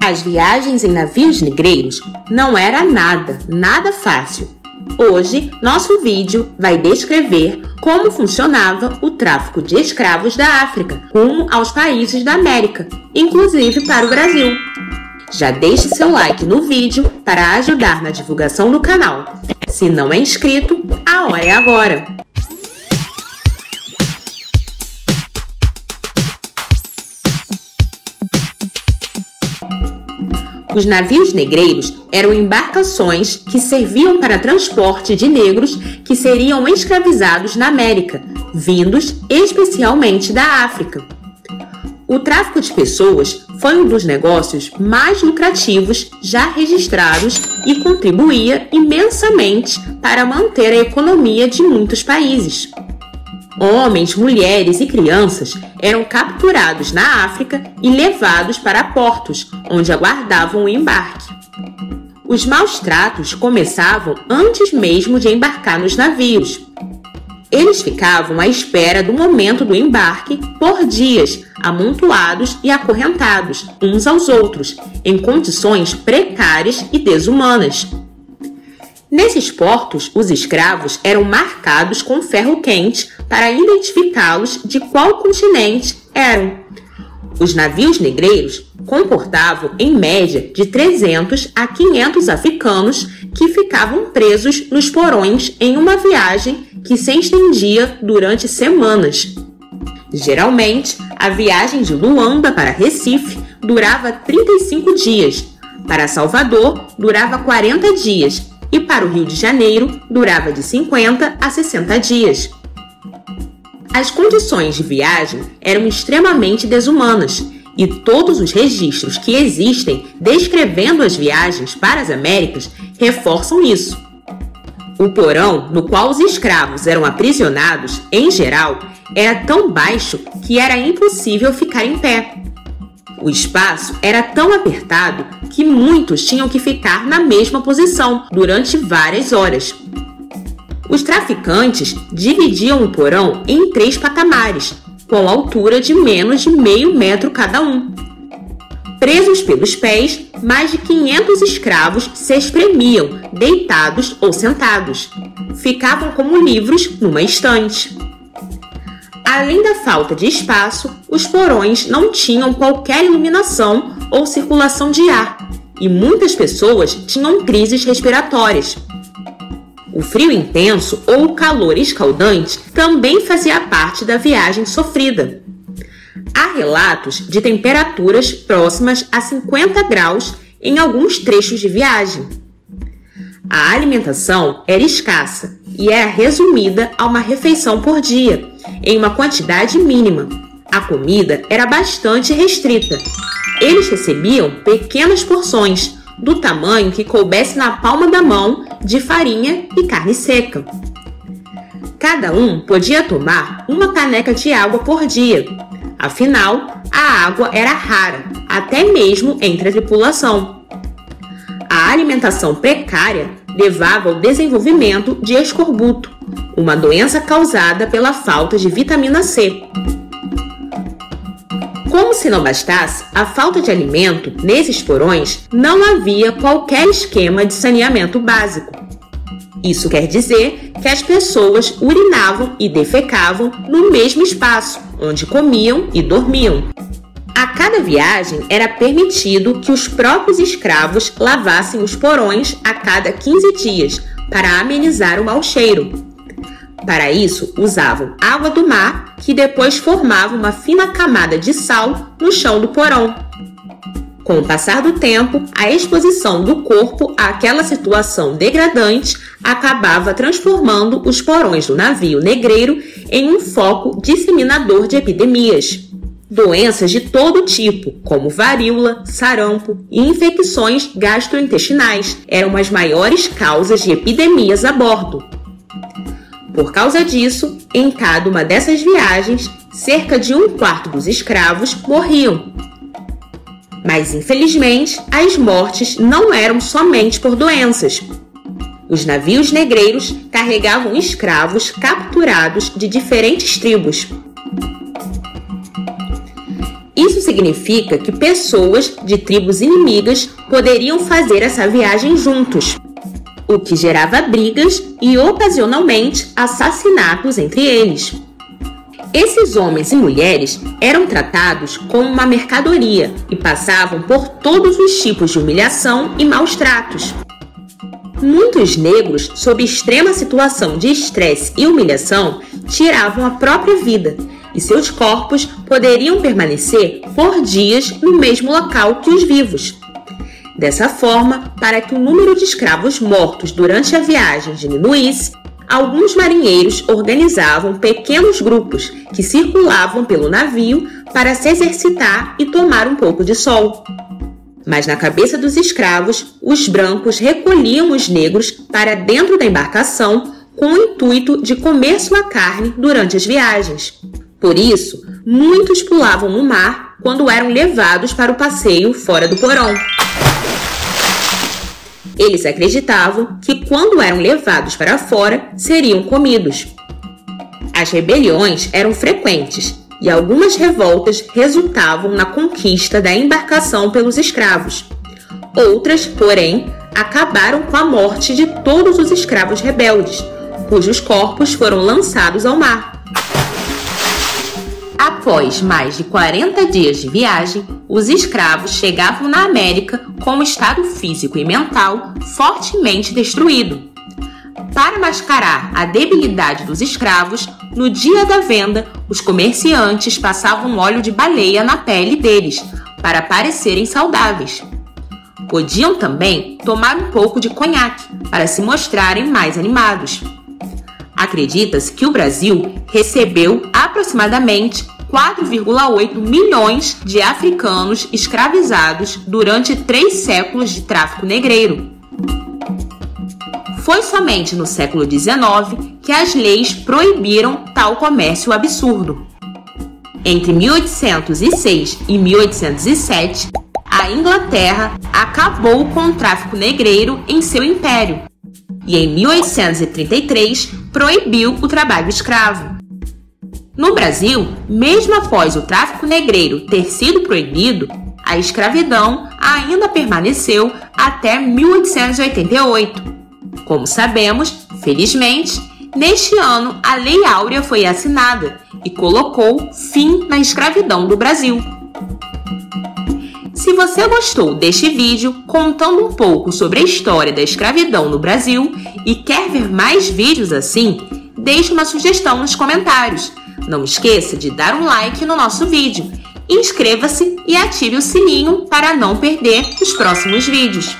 As viagens em navios negreiros não era nada, nada fácil. Hoje, nosso vídeo vai descrever como funcionava o tráfico de escravos da África rumo aos países da América, inclusive para o Brasil. Já deixe seu like no vídeo para ajudar na divulgação do canal. Se não é inscrito, a hora é agora! Os navios negreiros eram embarcações que serviam para transporte de negros que seriam escravizados na América, vindos especialmente da África. O tráfico de pessoas foi um dos negócios mais lucrativos já registrados e contribuía imensamente para manter a economia de muitos países. Homens, mulheres e crianças eram capturados na África e levados para portos, onde aguardavam o embarque. Os maus tratos começavam antes mesmo de embarcar nos navios. Eles ficavam à espera do momento do embarque por dias, amontoados e acorrentados uns aos outros, em condições precárias e desumanas. Nesses portos, os escravos eram marcados com ferro quente para identificá-los de qual continente eram. Os navios negreiros comportavam, em média, de 300 a 500 africanos que ficavam presos nos porões em uma viagem que se estendia durante semanas. Geralmente, a viagem de Luanda para Recife durava 35 dias, para Salvador durava 40 dias e para o Rio de Janeiro durava de 50 a 60 dias. As condições de viagem eram extremamente desumanas e todos os registros que existem descrevendo as viagens para as Américas reforçam isso. O porão no qual os escravos eram aprisionados, em geral, era tão baixo que era impossível ficar em pé. O espaço era tão apertado que muitos tinham que ficar na mesma posição durante várias horas. Os traficantes dividiam o porão em três patamares, com altura de menos de meio metro cada um. Presos pelos pés, mais de 500 escravos se espremiam, deitados ou sentados. Ficavam como livros numa estante. Além da falta de espaço, os porões não tinham qualquer iluminação ou circulação de ar, e muitas pessoas tinham crises respiratórias. O frio intenso ou o calor escaldante também fazia parte da viagem sofrida. Há relatos de temperaturas próximas a 50 graus em alguns trechos de viagem. A alimentação era escassa e era resumida a uma refeição por dia, em uma quantidade mínima. A comida era bastante restrita. Eles recebiam pequenas porções, do tamanho que coubesse na palma da mão, de farinha e carne seca. Cada um podia tomar uma caneca de água por dia. Afinal, a água era rara, até mesmo entre a tripulação. A alimentação precária levava ao desenvolvimento de escorbuto, uma doença causada pela falta de vitamina C. Como se não bastasse a falta de alimento nesses porões, não havia qualquer esquema de saneamento básico. Isso quer dizer que as pessoas urinavam e defecavam no mesmo espaço, onde comiam e dormiam. A cada viagem era permitido que os próprios escravos lavassem os porões a cada 15 dias para amenizar o mau cheiro. Para isso, usavam água do mar, que depois formava uma fina camada de sal no chão do porão. Com o passar do tempo, a exposição do corpo àquela situação degradante acabava transformando os porões do navio negreiro em um foco disseminador de epidemias. Doenças de todo tipo, como varíola, sarampo e infecções gastrointestinais, eram as maiores causas de epidemias a bordo. Por causa disso, em cada uma dessas viagens, cerca de um quarto dos escravos morriam. Mas, infelizmente, as mortes não eram somente por doenças. Os navios negreiros carregavam escravos capturados de diferentes tribos. Isso significa que pessoas de tribos inimigas poderiam fazer essa viagem juntos, o que gerava brigas e ocasionalmente assassinatos entre eles. Esses homens e mulheres eram tratados como uma mercadoria e passavam por todos os tipos de humilhação e maus tratos. Muitos negros, sob extrema situação de estresse e humilhação, tiravam a própria vida e seus corpos poderiam permanecer por dias no mesmo local que os vivos. Dessa forma, para que o número de escravos mortos durante a viagem diminuísse, alguns marinheiros organizavam pequenos grupos que circulavam pelo navio para se exercitar e tomar um pouco de sol. Mas na cabeça dos escravos, os brancos recolhiam os negros para dentro da embarcação com o intuito de comer sua carne durante as viagens. Por isso, muitos pulavam no mar quando eram levados para o passeio fora do porão. Eles acreditavam que, quando eram levados para fora, seriam comidos. As rebeliões eram frequentes e algumas revoltas resultavam na conquista da embarcação pelos escravos. Outras, porém, acabaram com a morte de todos os escravos rebeldes, cujos corpos foram lançados ao mar. Após mais de 40 dias de viagem, os escravos chegavam na América com o estado físico e mental fortemente destruído. Para mascarar a debilidade dos escravos, no dia da venda, os comerciantes passavam óleo de baleia na pele deles para parecerem saudáveis. Podiam também tomar um pouco de conhaque para se mostrarem mais animados. Acredita-se que o Brasil recebeu aproximadamente 4,8 milhões de africanos escravizados durante três séculos de tráfico negreiro. Foi somente no século XIX que as leis proibiram tal comércio absurdo. Entre 1806 e 1807, a Inglaterra acabou com o tráfico negreiro em seu império e, em 1833, proibiu o trabalho escravo. No Brasil, mesmo após o tráfico negreiro ter sido proibido, a escravidão ainda permaneceu até 1888. Como sabemos, felizmente, neste ano a Lei Áurea foi assinada e colocou fim na escravidão do Brasil. Se você gostou deste vídeo contando um pouco sobre a história da escravidão no Brasil e quer ver mais vídeos assim, deixe uma sugestão nos comentários não esqueça de dar um like no nosso vídeo, inscreva-se e ative o sininho para não perder os próximos vídeos.